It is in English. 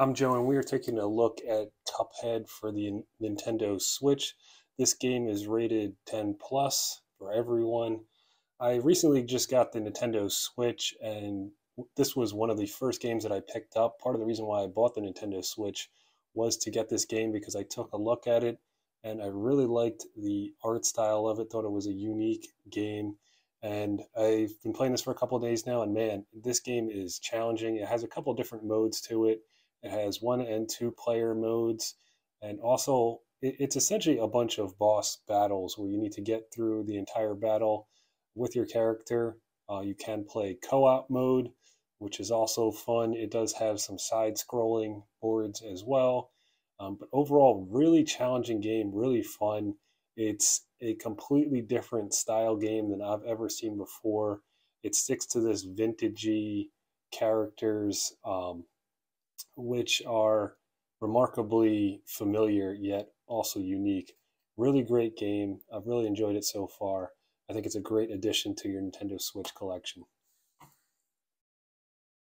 I'm Joe, and we are taking a look at Cuphead for the Nintendo Switch. This game is rated 10 plus for everyone. I recently just got the Nintendo Switch, and this was one of the first games that I picked up. Part of the reason why I bought the Nintendo Switch was to get this game because I took a look at it and I really liked the art style of it, thought it was a unique game. And I've been playing this for a couple days now, and man, this game is challenging. It has a couple different modes to it. It has one and two player modes, and also it's essentially a bunch of boss battles where you need to get through the entire battle with your character. Uh, you can play co op mode, which is also fun. It does have some side scrolling boards as well. Um, but overall, really challenging game, really fun. It's a completely different style game than I've ever seen before. It sticks to this vintagey characters, um, which are remarkably familiar yet also unique. Really great game. I've really enjoyed it so far. I think it's a great addition to your Nintendo Switch collection.